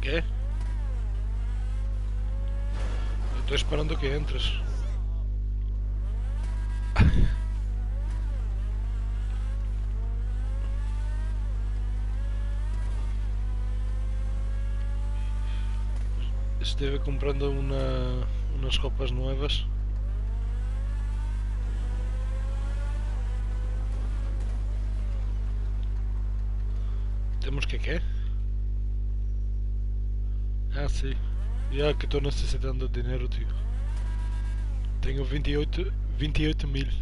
¿Qué? Estoy esperando que entres. Esteve comprando una, unas copas nuevas. ¿Temos que qué? Ah, sim. Já que estou necessitando de dinheiro, tio. Tenho 28, 28 mil.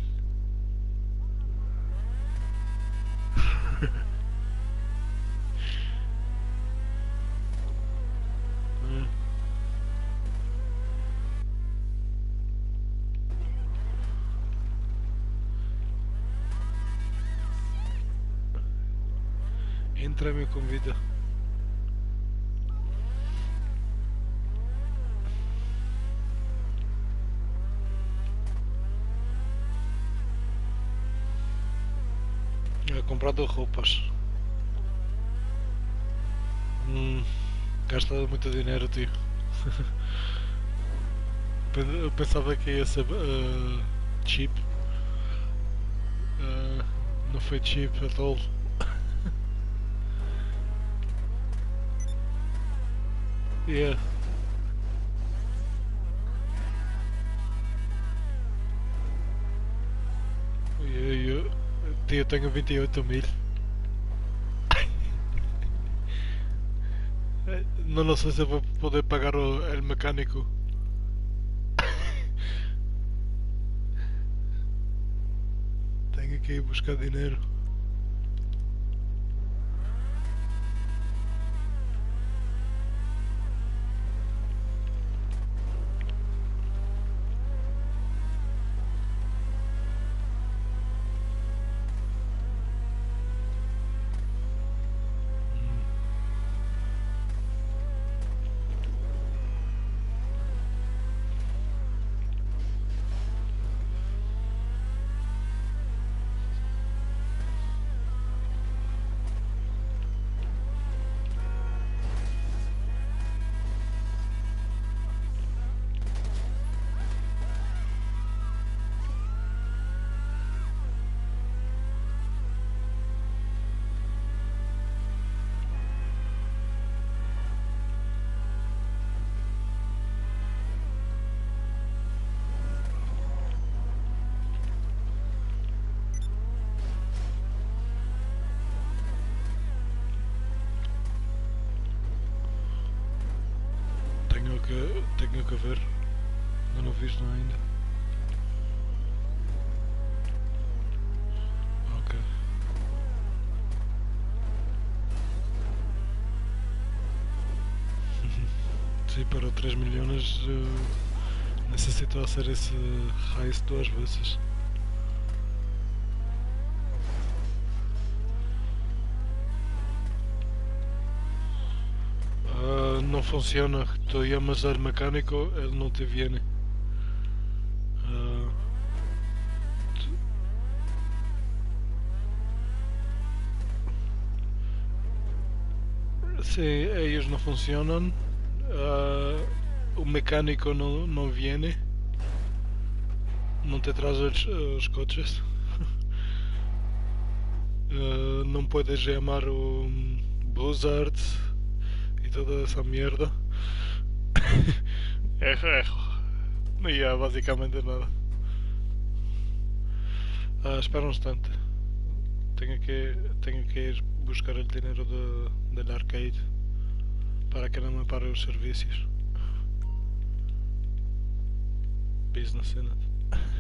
É. Entra me convida. Comprado roupas. Hum, gastado muito dinheiro, tio. Eu pensava que ia ser eh, cheap. Eh, não foi cheap at all. yeah. Eu tenho 28 mil. Não, sei se vou poder pagar o el mecânico. Tenho que ir buscar dinheiro. Tenho que, tenho que ver. Eu não fiz não ainda. Ok. Sim, para 3 milhões eu necessito fazer esse heist duas vezes. Funciona. Tu llamas al mecánico, ele não te viene. Ah, Sim, eles não funcionam. Ah, o mecânico não, não viene. Não te traz os, os coches. Ah, não puedes chamar o Buzzard toda essa merda. erro, erro. Não ia basicamente nada. Ah, espera um instante. Tenho que, tenho que ir buscar o dinheiro do, del arcade para que não me pare os serviços. Business in it.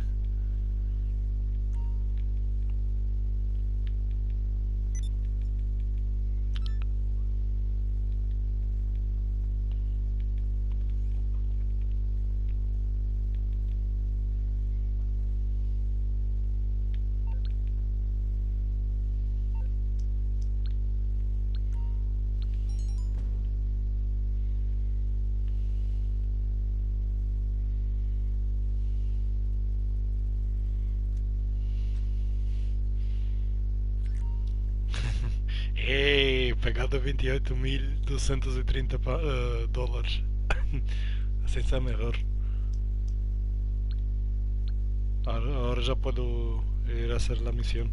Pagada 28.230 uh, dólares. Assim está melhor. Ahora ya puedo ir a hacer la misión.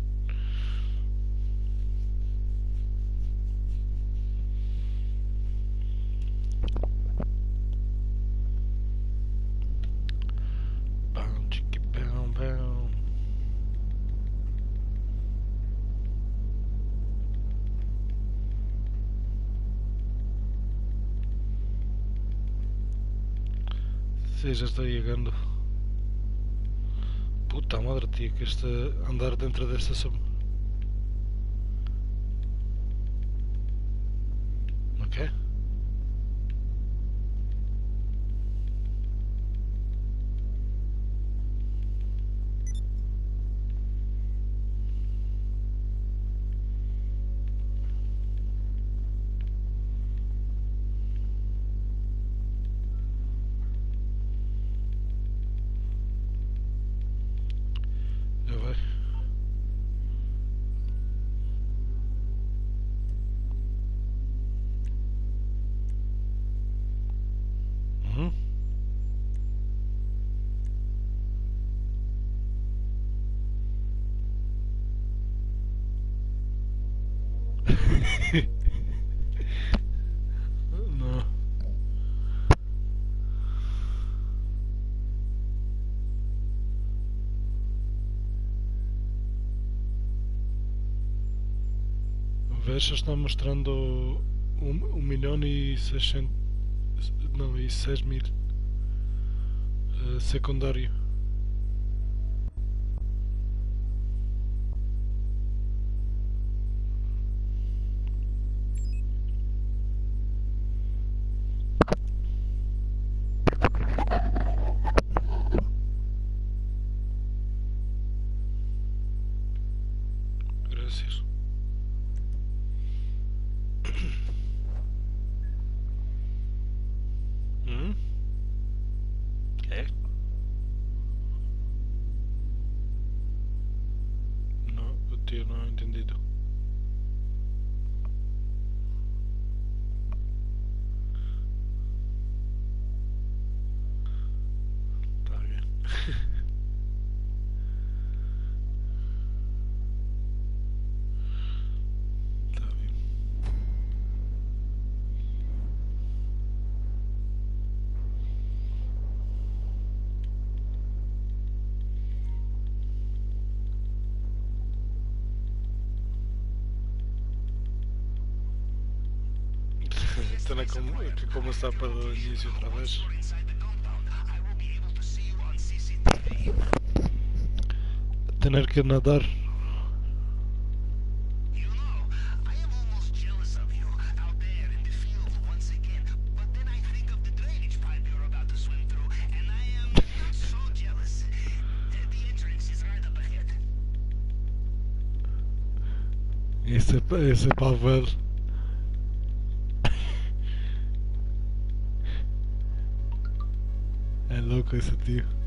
Ya estoy llegando. Puta madre, tío, que este andar dentro de esta Está mostrando um, um milhão e seiscentos não, e seis mil eh, secundário. Tener como, que como está para o início outra vez. Tener que nadar. You know, I am almost jealous esse tio.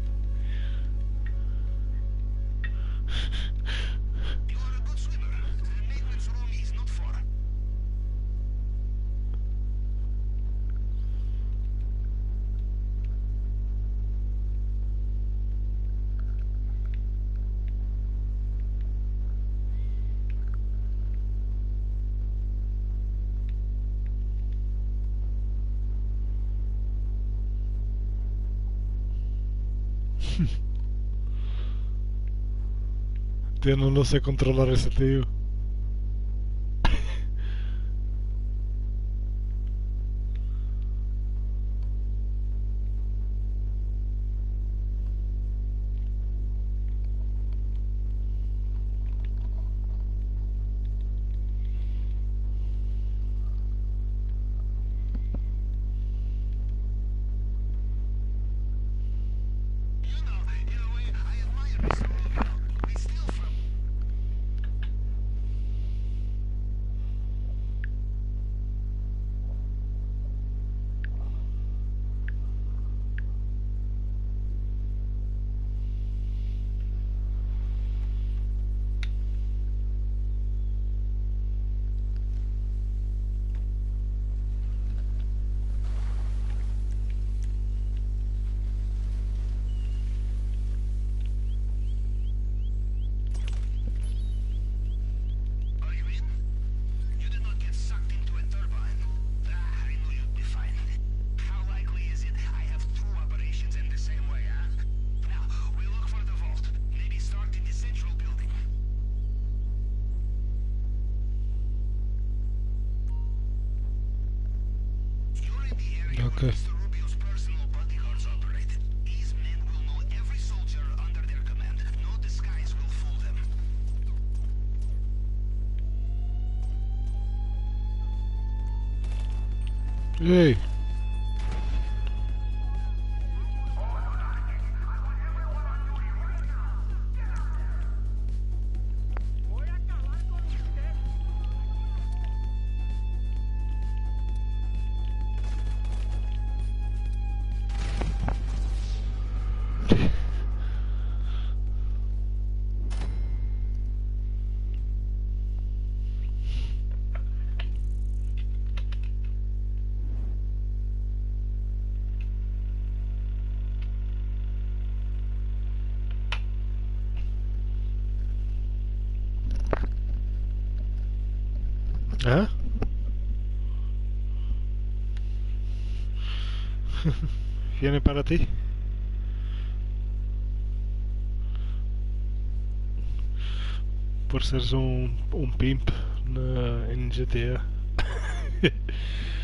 Tío, no lo sé controlar ese tío. Hey. Hã? Para ti. Por seres um, um pimp na, em GTA.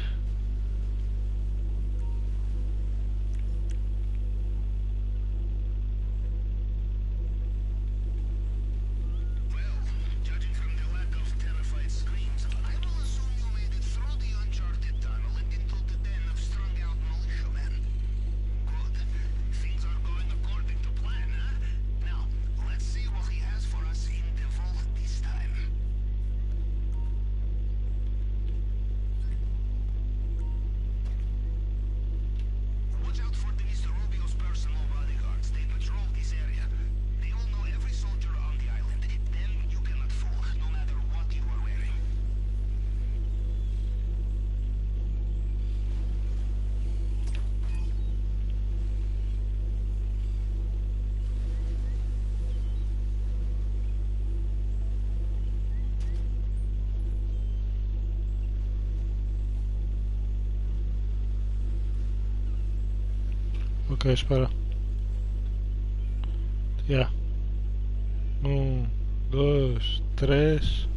Ok, espera. Ya. Un, dos, tres.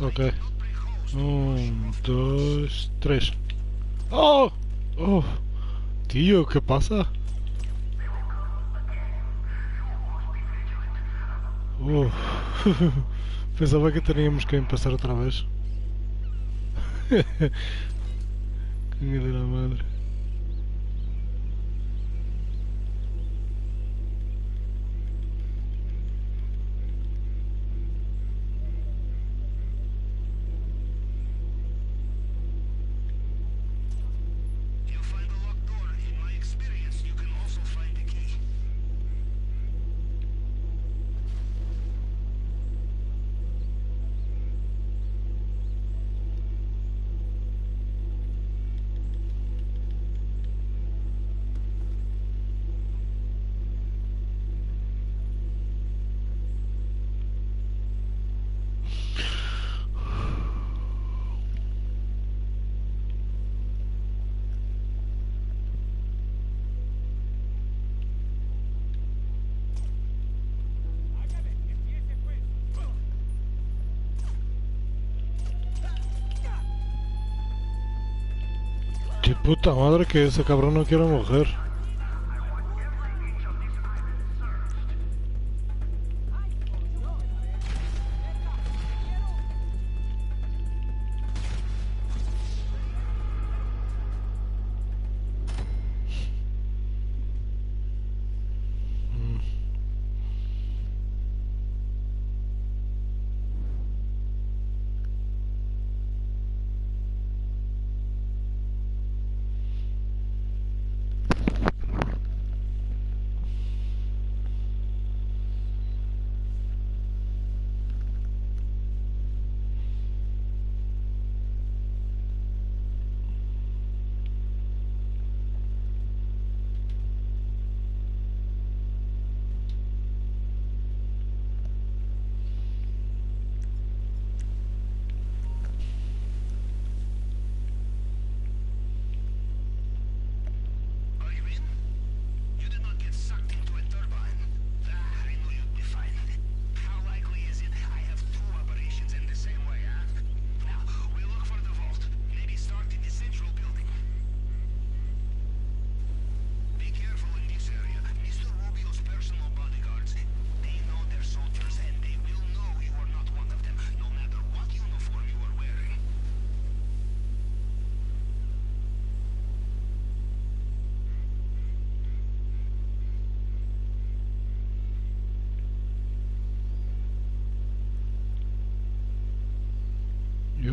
Ok. Un, dos, tres. Tío, ¿qué pasa? Oh. Pensava que teríamos que passar outra vez. Canga da madre. Puta madre que ese cabrón no quiere mujer.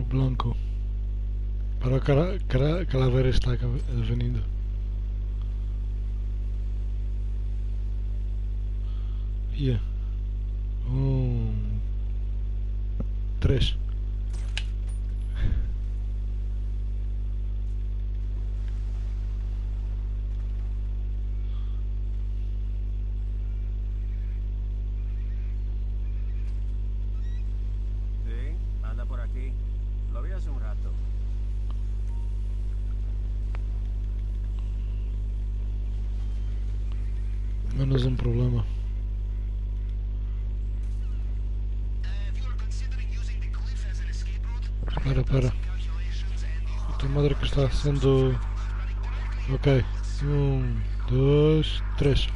Blanco. Para o cara, cara, Calaveira está ca- venindo. Ia. Um. Três. An escape route, Espera, espera. the Tua madre que está sendo. Ok. Um, dois, três.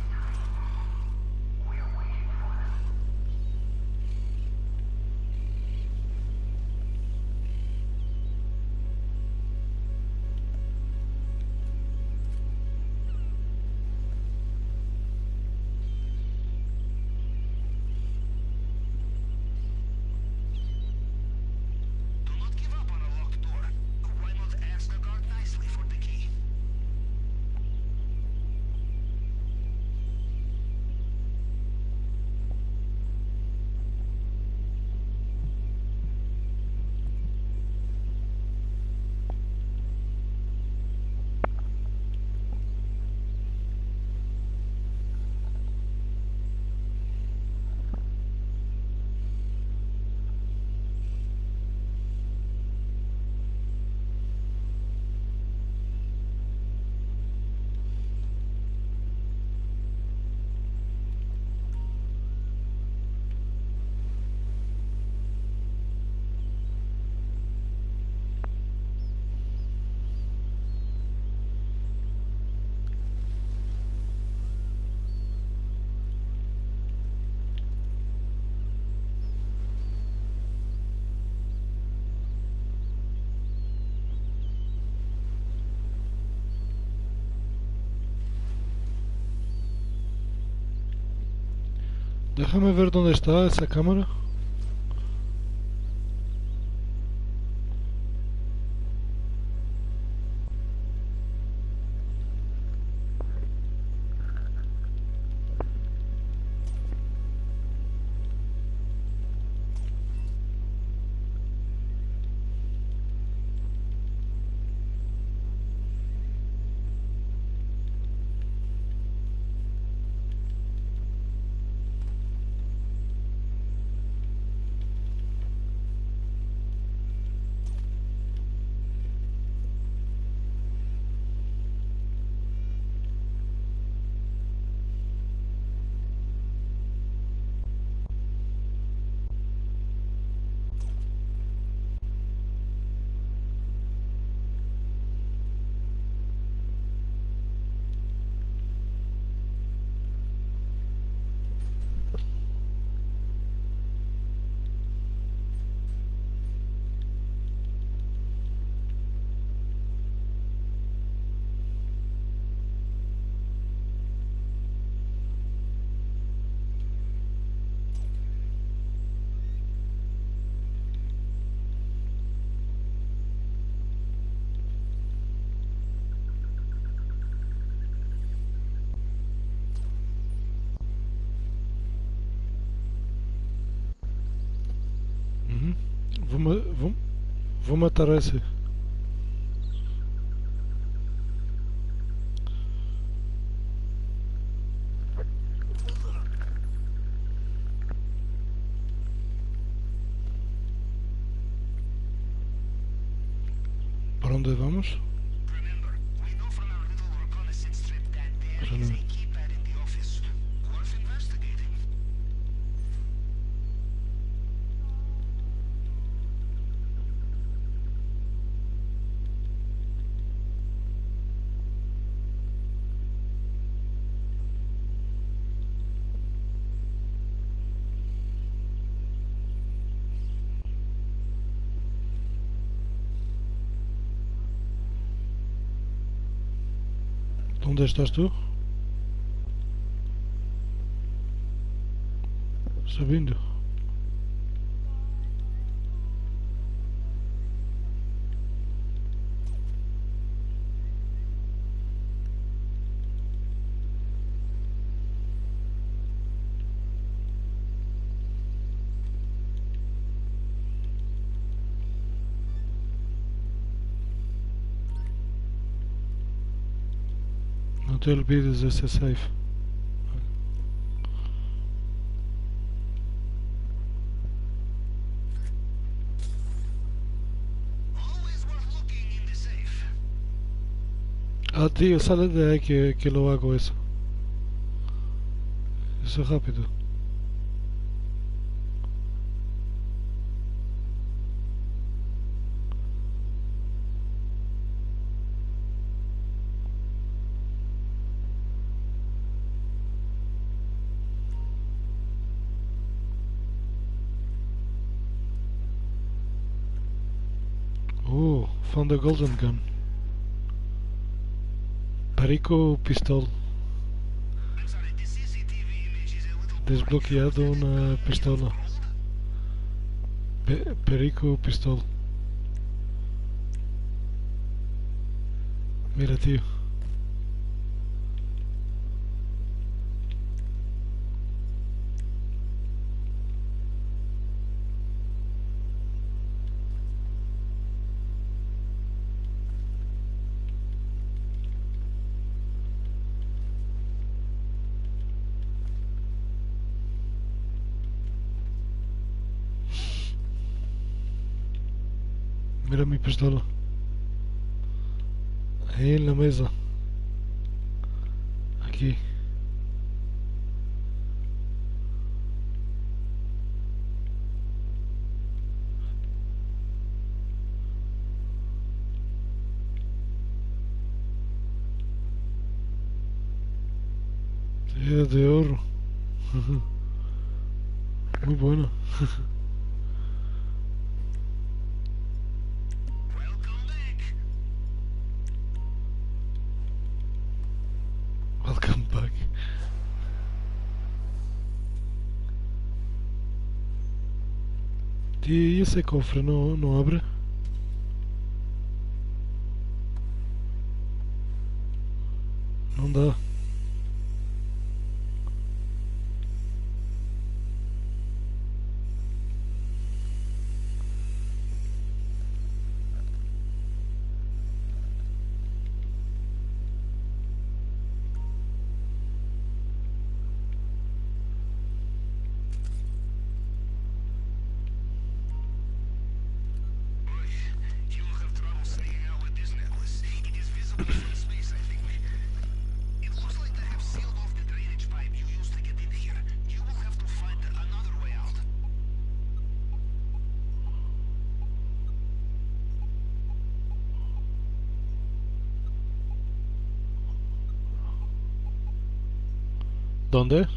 Déjame ver dónde está esa cámara. Vou, vou, vou matar esse. Estás tu? Subindo. it'll be just as safe. Ah, tio, sai daí que, que logo hago isso. Isso é rápido. da Golden Gun. Perico Pistol. Desbloqueado na pistola. Perico Pistol. Mira, tio. pistola. Aí na mesa. Aqui. Welcome back. E esse cofre não, não abre? Não dá. Runde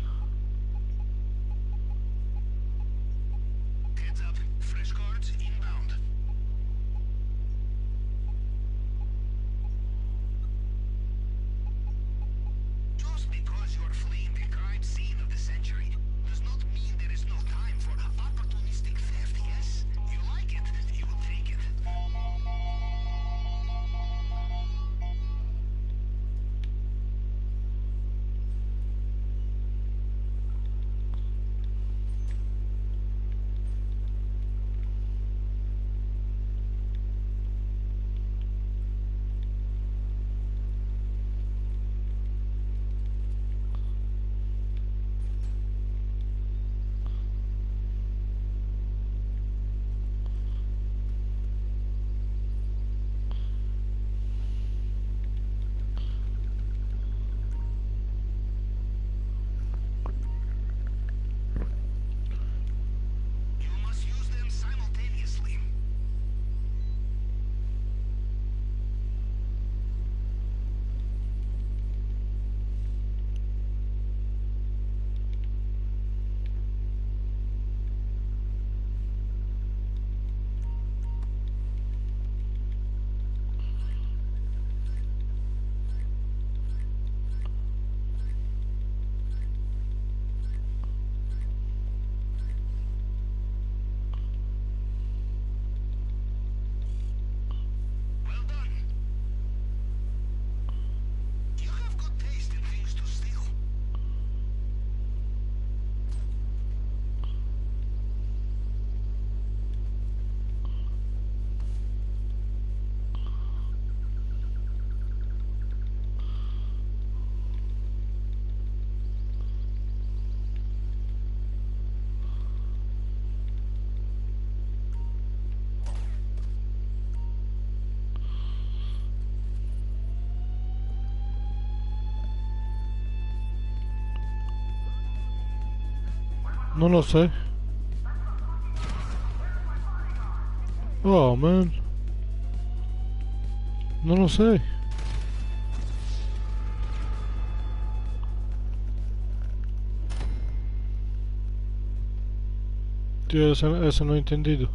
No lo sé. Oh, man. No lo sé. Tío, eso, eso no he entendido.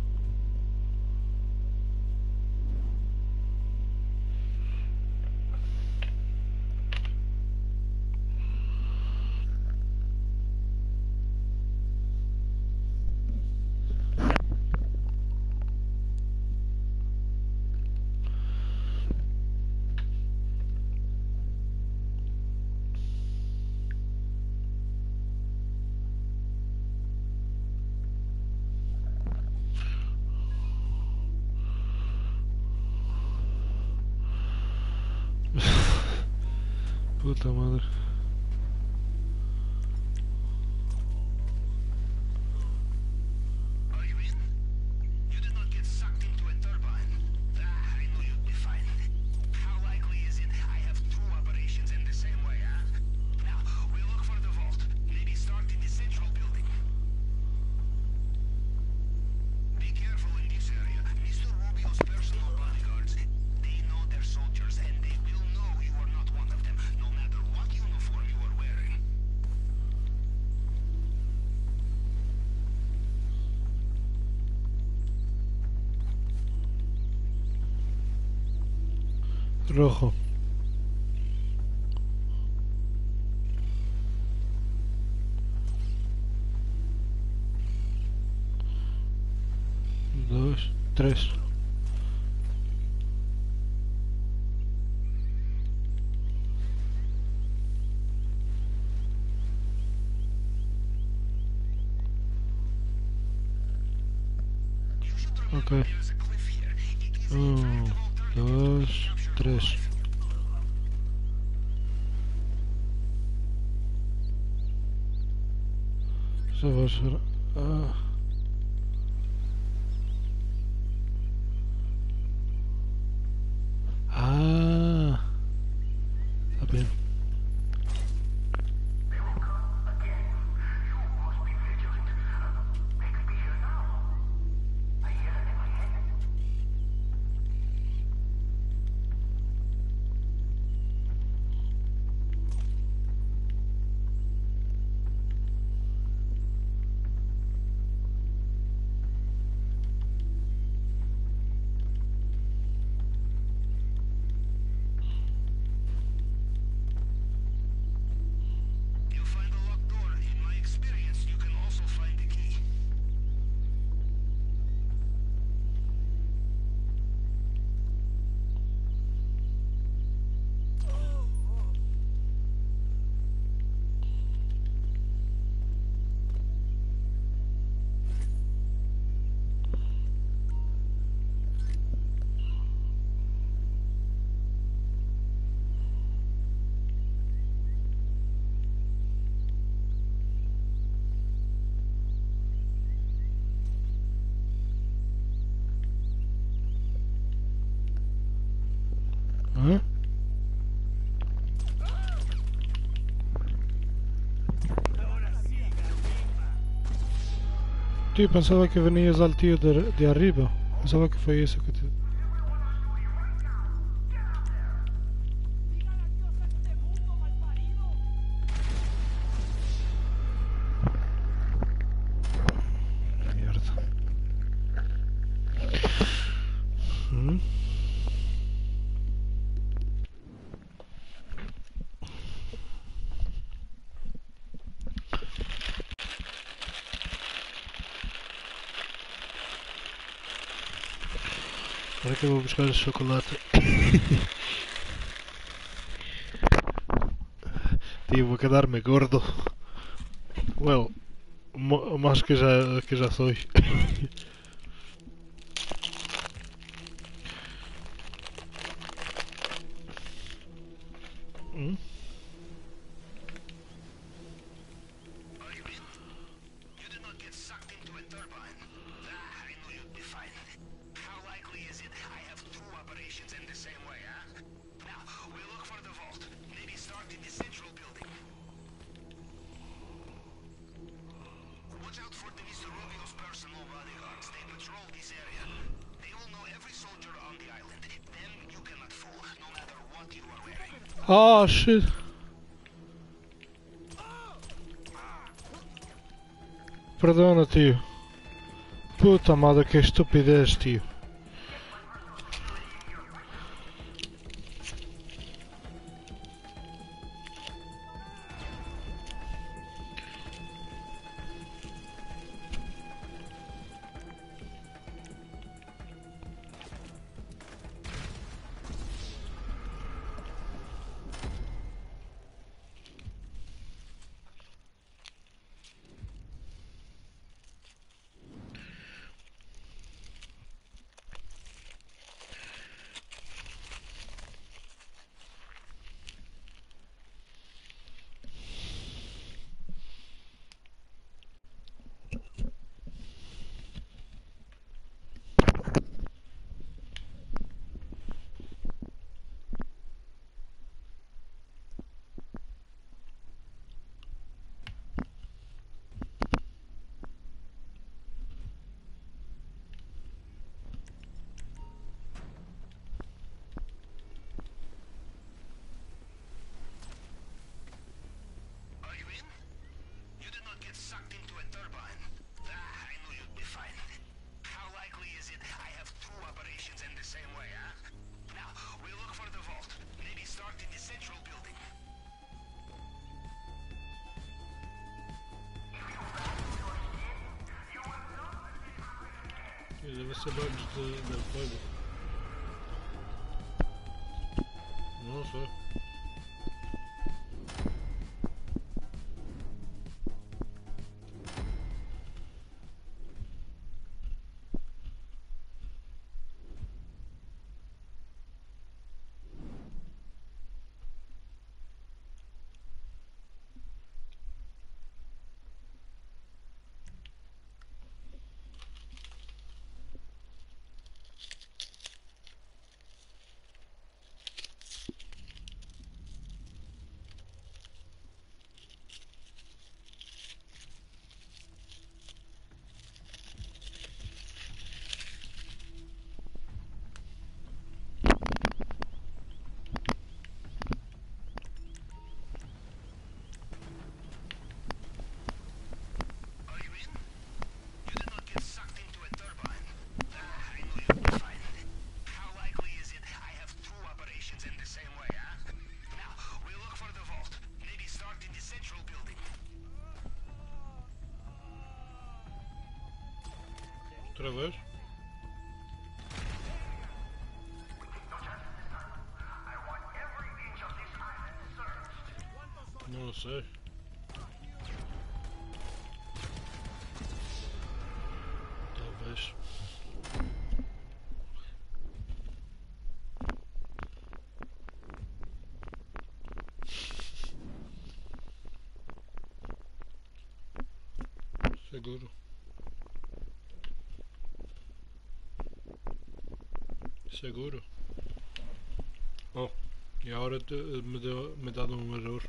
rojo dos tres Okay. Sure. Ty, pensava que venias ao tío de, de arriba. pensava que foi isso que te... buscar o chocolate. Tio, vou quedar-me gordo. Bueno, más que já que já sou. shit. Perdona, tio. Puta amada, que estupidez, tio. essa bugs da, da Nossa. outra vez. Não sei. Talvez. Seguro. Seguro. Oh, e agora eh, me, deu, me dado um erro.